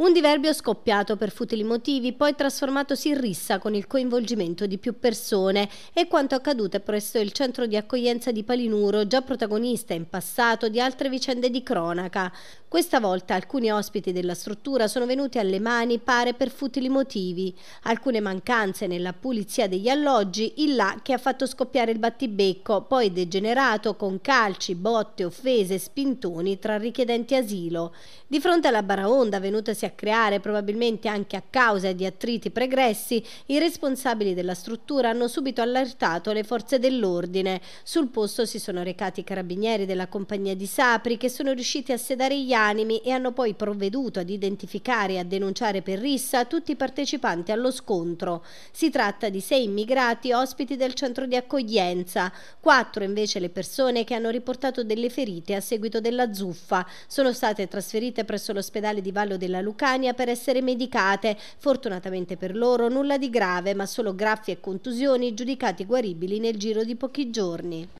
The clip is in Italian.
Un diverbio scoppiato per futili motivi, poi trasformatosi in rissa con il coinvolgimento di più persone e quanto accaduto presso il centro di accoglienza di Palinuro, già protagonista in passato di altre vicende di cronaca. Questa volta alcuni ospiti della struttura sono venuti alle mani, pare per futili motivi. Alcune mancanze nella pulizia degli alloggi, il là che ha fatto scoppiare il battibecco, poi degenerato con calci, botte, offese, spintoni tra richiedenti asilo. Di fronte alla baraonda venutasi a a creare, probabilmente anche a causa di attriti pregressi, i responsabili della struttura hanno subito allertato le forze dell'ordine. Sul posto si sono recati i carabinieri della compagnia di Sapri che sono riusciti a sedare gli animi e hanno poi provveduto ad identificare e a denunciare per rissa tutti i partecipanti allo scontro. Si tratta di sei immigrati ospiti del centro di accoglienza, quattro invece le persone che hanno riportato delle ferite a seguito della zuffa. Sono state trasferite presso l'ospedale di Vallo della Lucania Lucania per essere medicate. Fortunatamente per loro nulla di grave, ma solo graffi e contusioni giudicati guaribili nel giro di pochi giorni.